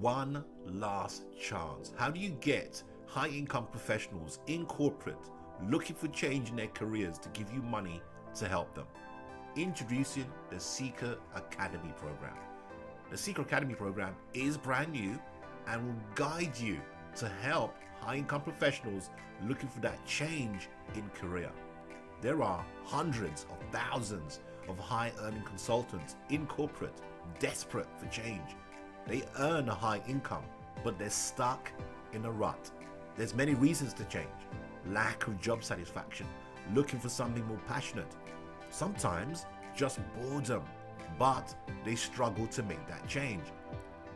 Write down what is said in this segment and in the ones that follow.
one last chance. How do you get high income professionals in corporate looking for change in their careers to give you money to help them? Introducing the Seeker Academy program. The Seeker Academy program is brand new and will guide you to help high income professionals looking for that change in career. There are hundreds of thousands of high earning consultants in corporate desperate for change. They earn a high income, but they're stuck in a rut. There's many reasons to change. Lack of job satisfaction, looking for something more passionate. Sometimes just boredom, but they struggle to make that change.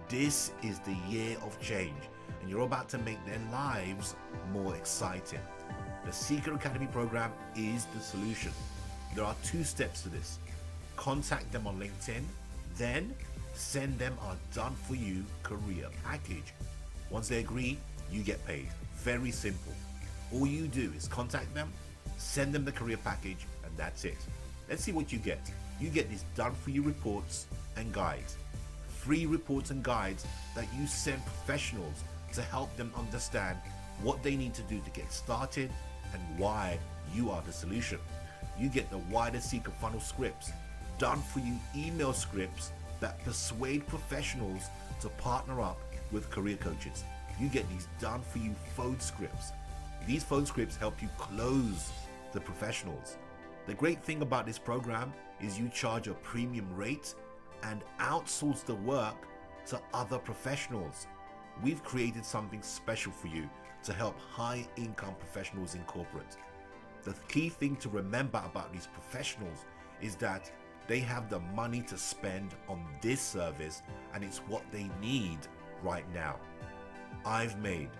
This is the year of change, and you're about to make their lives more exciting. The Seeker Academy program is the solution. There are two steps to this. Contact them on LinkedIn, then send them our done for you career package. Once they agree, you get paid. Very simple. All you do is contact them, send them the career package, and that's it. Let's see what you get. You get these done for you reports and guides. Free reports and guides that you send professionals to help them understand what they need to do to get started and why you are the solution. You get the wider seeker funnel scripts, done for you email scripts that persuade professionals to partner up with career coaches. You get these done for you phone scripts. These phone scripts help you close the professionals. The great thing about this program is you charge a premium rate and outsource the work to other professionals. We've created something special for you to help high income professionals in corporate. The key thing to remember about these professionals is that they have the money to spend on this service and it's what they need right now. I've made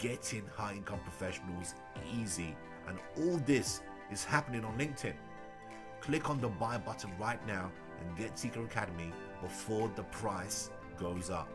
getting high income professionals easy and all this is happening on LinkedIn. Click on the buy button right now and get Seeker Academy before the price goes up.